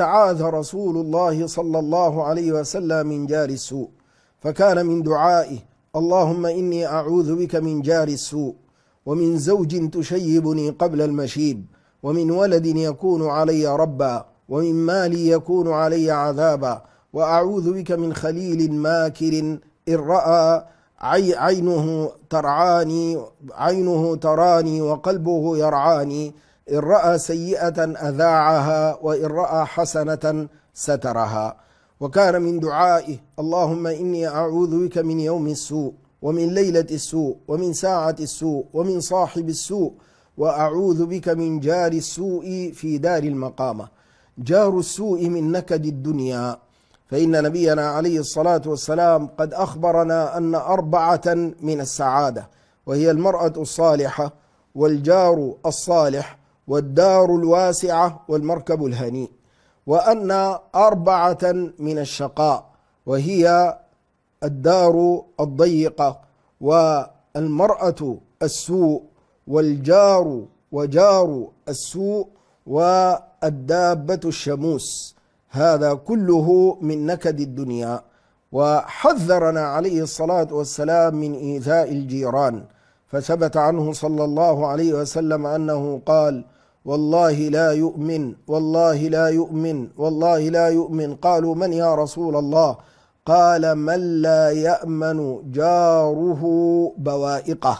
تعاذ رسول الله صلى الله عليه وسلم من جار السوء فكان من دعائه اللهم إني أعوذ بك من جار السوء ومن زوج تشيبني قبل المشيب ومن ولد يكون علي ربا ومن مال يكون علي عذابا وأعوذ بك من خليل ماكر إن رأى عينه ترعاني عينه تراني وقلبه يرعاني إن رأى سيئة أذاعها وإن رأى حسنة سترها. وكان من دعائه اللهم إني أعوذ بك من يوم السوء ومن ليلة السوء ومن ساعة السوء ومن صاحب السوء وأعوذ بك من جار السوء في دار المقامة. جار السوء من نكد الدنيا. فإن نبينا عليه الصلاة والسلام قد أخبرنا أن أربعة من السعادة وهي المرأة الصالحة والجار الصالح والدار الواسعة والمركب الهنيء وأن أربعة من الشقاء وهي الدار الضيقة والمرأة السوء والجار وجار السوء والدابة الشموس. هذا كله من نكد الدنيا. وحذرنا عليه الصلاة والسلام من إيذاء الجيران. فثبت عنه صلى الله عليه وسلم أنه قال والله لا يؤمن والله لا يؤمن والله لا يؤمن. قالوا من يا رسول الله؟ قال من لا يأمن جاره بوائقه.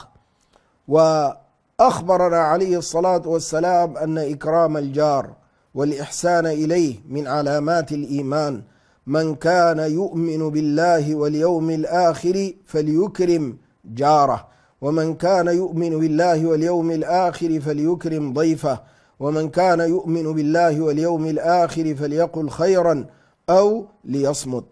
وأخبرنا عليه الصلاة والسلام أن إكرام الجار والإحسان إليه من علامات الإيمان. من كان يؤمن بالله واليوم الآخر فليكرم جاره. ومن كان يؤمن بالله واليوم الآخر فليكرم ضيفه. ومن كان يؤمن بالله واليوم الآخر فليقل خيرا أو ليصمت.